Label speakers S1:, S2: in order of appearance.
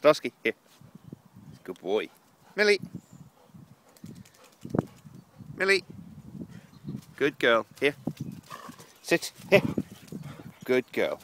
S1: Starsky, here. Good boy. Millie. Millie. Good girl. Here. Sit. Here. Good girl.